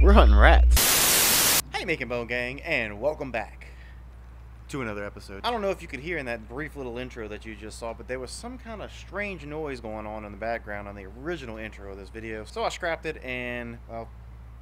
We're hunting rats. Hey, Pelican Bone Gang, and welcome back to another episode. I don't know if you could hear in that brief little intro that you just saw, but there was some kind of strange noise going on in the background on the original intro of this video. So I scrapped it, and, well,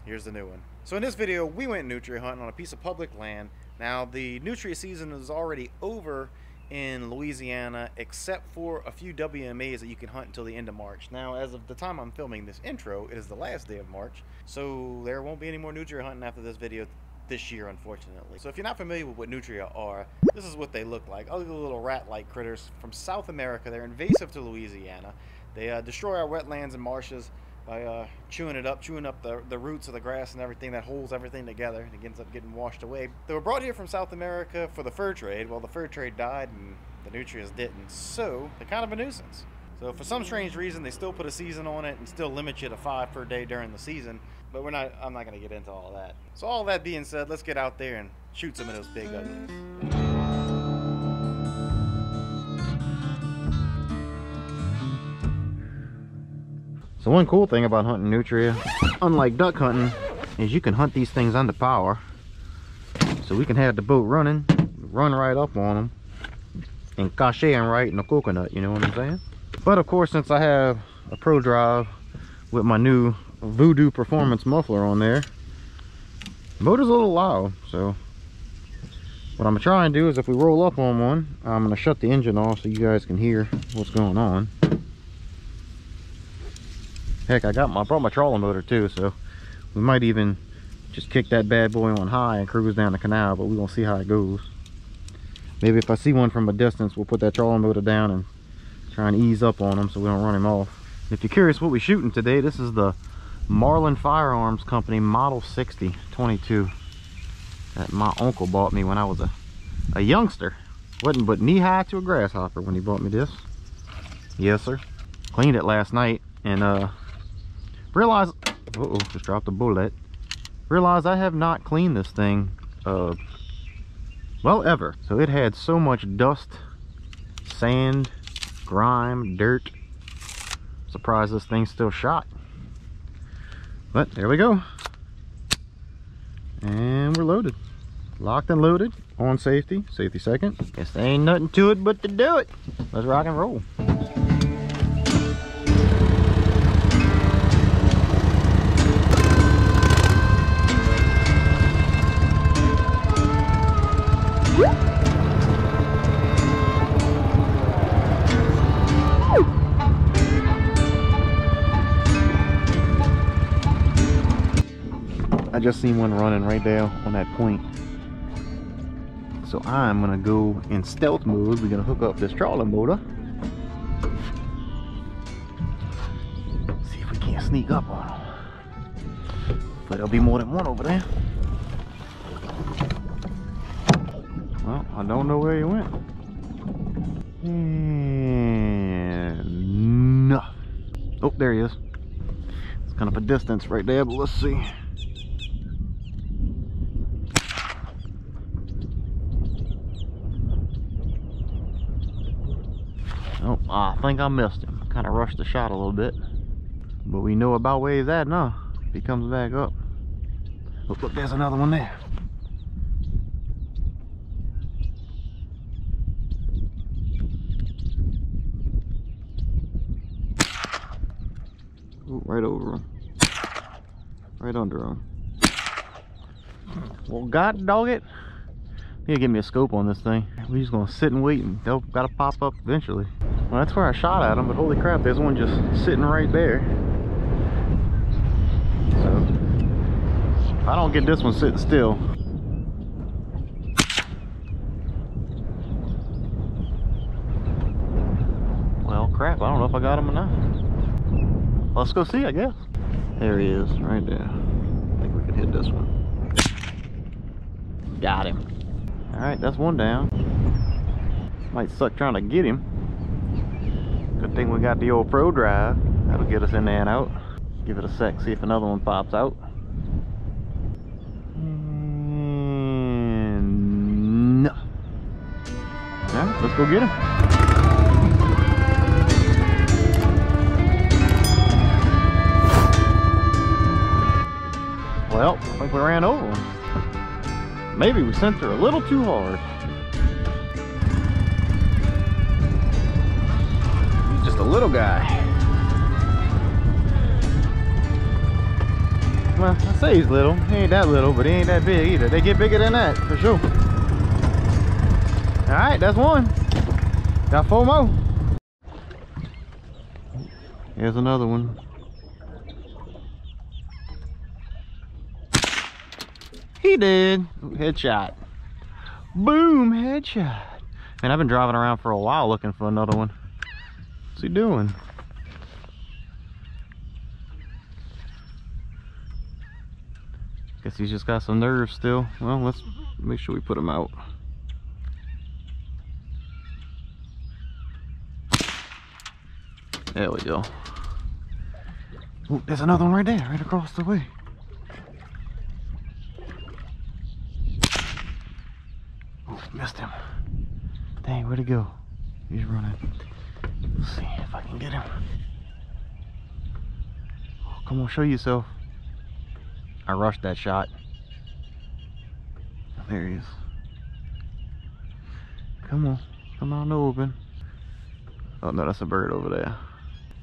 here's the new one. So in this video, we went nutria hunting on a piece of public land. Now, the nutria season is already over in Louisiana, except for a few WMAs that you can hunt until the end of March. Now, as of the time I'm filming this intro, it is the last day of March, so there won't be any more nutria hunting after this video this year, unfortunately. So if you're not familiar with what nutria are, this is what they look like. Ugly little rat-like critters from South America. They're invasive to Louisiana. They uh, destroy our wetlands and marshes by uh, chewing it up, chewing up the, the roots of the grass and everything that holds everything together and it ends up getting washed away. They were brought here from South America for the fur trade. Well, the fur trade died and the nutrias didn't, so they're kind of a nuisance. So for some strange reason, they still put a season on it and still limit you to five per day during the season. But we're not. I'm not going to get into all that. So all that being said, let's get out there and shoot some of those big uglies. So one cool thing about hunting nutria, unlike duck hunting, is you can hunt these things under power. So we can have the boat running, run right up on them, and cache them right in the coconut, you know what I'm saying? But of course, since I have a Pro Drive with my new Voodoo Performance muffler on there, the motor's a little loud, so what I'm gonna try and do is if we roll up on one, I'm gonna shut the engine off so you guys can hear what's going on. Heck, I got my I brought my trolling motor too, so we might even just kick that bad boy on high and cruise down the canal, but we're gonna see how it goes. Maybe if I see one from a distance, we'll put that trolling motor down and try and ease up on him so we don't run him off. If you're curious what we're shooting today, this is the Marlin Firearms Company Model 60 22 that my uncle bought me when I was a, a youngster. Wasn't but knee high to a grasshopper when he bought me this. Yes, sir. Cleaned it last night and uh realized uh oh just dropped a bullet. Realize i have not cleaned this thing uh well ever. So it had so much dust sand grime dirt. Surprised this thing still shot. But there we go. And we're loaded. Locked and loaded on safety. Safety second. Guess there ain't nothing to it but to do it. Let's rock and roll I just seen one running right there on that point. So I'm gonna go in stealth mode. We're gonna hook up this trolling motor. See if we can't sneak up on them. But there'll be more than one over there. Well, I don't know where he went. And no. Oh, there he is. It's kind of a distance right there, but let's see. Oh, I think I missed him. Kind of rushed the shot a little bit. But we know about where he's at now. If he comes back up. Oh, look, there's another one there. Right over him. Right under him. Well, God dog it. You give me a scope on this thing. We're just gonna sit and wait and they'll gotta pop up eventually. Well, that's where I shot at them, but holy crap, there's one just sitting right there. So, I don't get this one sitting still. Well, crap, I don't know if I got him or not. Let's go see, I guess. There he is, right there. I think we can hit this one. Got him. All right, that's one down. Might suck trying to get him. Good thing we got the old Pro Drive. That'll get us in there and out. Give it a sec, see if another one pops out. And no. All right, let's go get him. Think we ran over him. Maybe we sent her a little too hard. He's just a little guy. Well, I say he's little. He ain't that little, but he ain't that big either. They get bigger than that, for sure. All right, that's one. Got four more. Here's another one. He did. Headshot. Boom, headshot. Man, I've been driving around for a while looking for another one. What's he doing? Guess he's just got some nerves still. Well, let's make sure we put him out. There we go. Oh, there's another one right there, right across the way. Missed him. Dang, where'd he go? He's running. Let's see if I can get him. Oh, come on, show yourself. I rushed that shot. There he is. Come on, come out on open. Oh no, that's a bird over there.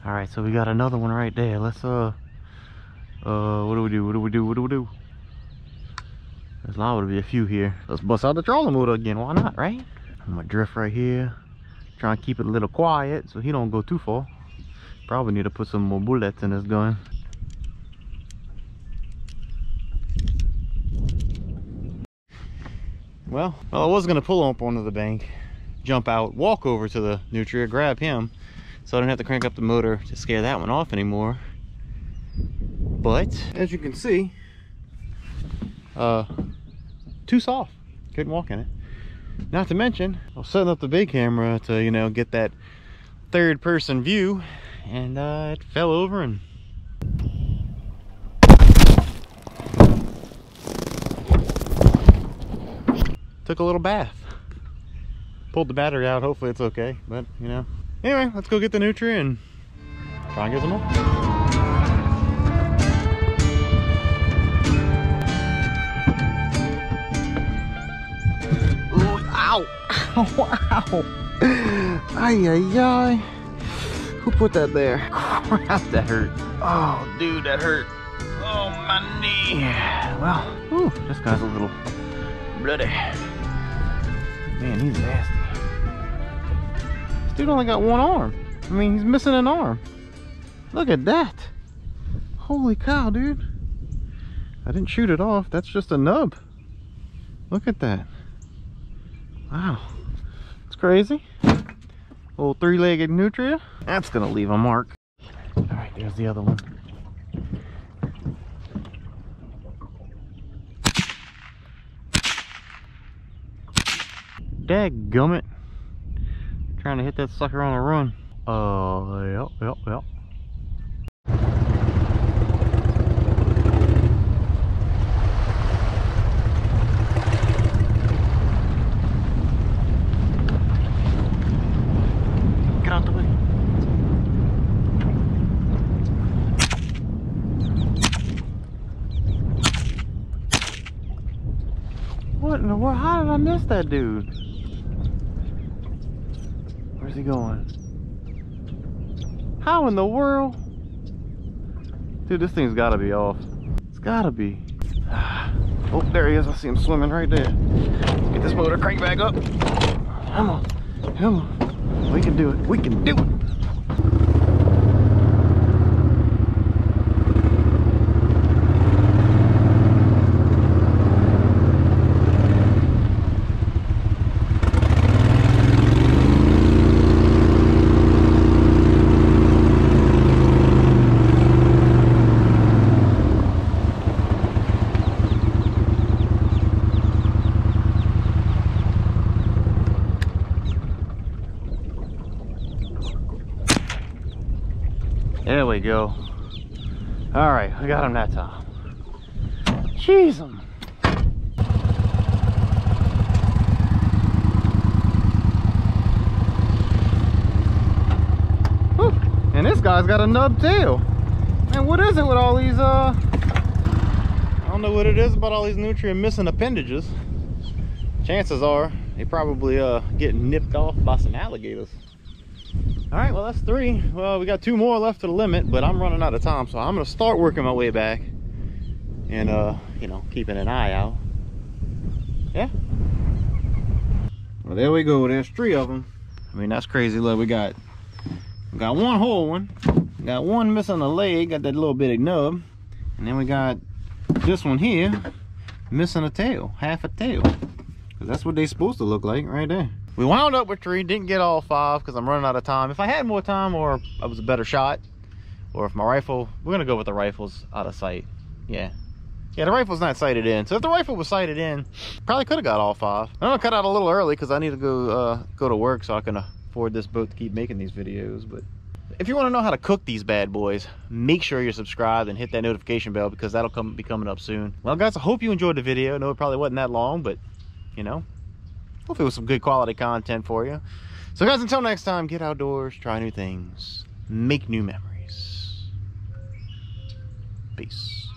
All right, so we got another one right there. Let's uh, uh, what do we do? What do we do? What do we do? There's liable to be a few here. Let's bust out the trolling motor again. Why not, right? I'm gonna drift right here. Try and keep it a little quiet so he don't go too far. Probably need to put some more bullets in this gun. Well, well, I was gonna pull up onto the bank, jump out, walk over to the Nutria, grab him, so I don't have to crank up the motor to scare that one off anymore. But as you can see, uh, too soft. Couldn't walk in it. Not to mention, I was setting up the big camera to, you know, get that third person view and uh, it fell over and took a little bath. Pulled the battery out, hopefully it's okay, but you know. Anyway, let's go get the Nutria and try and get some more. wow! Ay, ay, ay. Who put that there? Crap, that hurt. Oh, dude, that hurt. Oh, my knee. Well, ooh, this guy's a little bloody. Man, he's nasty. This dude only got one arm. I mean, he's missing an arm. Look at that. Holy cow, dude. I didn't shoot it off. That's just a nub. Look at that. Wow. It's crazy. Little three-legged nutria. That's gonna leave a mark. All right, there's the other one. Dadgummit. Trying to hit that sucker on a run. Uh, yep, yep, yep. Get out the way. What in the world? How did I miss that dude? Where's he going? How in the world? Dude, this thing's gotta be off. It's gotta be. Oh, there he is. I see him swimming right there. Let's get this motor crank back up. Come on. Come on. We can do it. We can do it. We go. All right, I got him that time. Jeez, him. And this guy's got a nub tail. And what is it with all these, uh, I don't know what it is about all these nutrient missing appendages. Chances are they probably uh, getting nipped off by some alligators. All right, well, that's three. Well, we got two more left to the limit, but I'm running out of time, so I'm gonna start working my way back and, uh, you know, keeping an eye out. Yeah. Well, there we go. There's three of them. I mean, that's crazy. Look, we got, we got one whole one. We got one missing a leg, got that little bitty nub. And then we got this one here, missing a tail, half a tail. That's what they're supposed to look like right there. We wound up with three, didn't get all five because I'm running out of time. If I had more time or I was a better shot, or if my rifle, we're gonna go with the rifles out of sight. Yeah. Yeah, the rifle's not sighted in. So if the rifle was sighted in, probably could have got all five. I'm gonna cut out a little early because I need to go uh, go to work so I can afford this boat to keep making these videos. But if you want to know how to cook these bad boys, make sure you're subscribed and hit that notification bell because that'll come be coming up soon. Well, guys, I hope you enjoyed the video. I know it probably wasn't that long, but you know, hopefully it was some good quality content for you. So guys, until next time, get outdoors, try new things, make new memories. Peace.